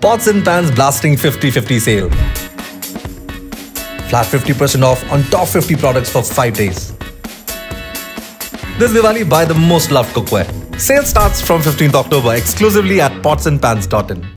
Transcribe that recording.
Pots and Pans blasting 50-50 sale. Flat 50% off on top 50 products for 5 days. This Diwali buy the most loved cookware. Sale starts from 15th October exclusively at potsandpans.in.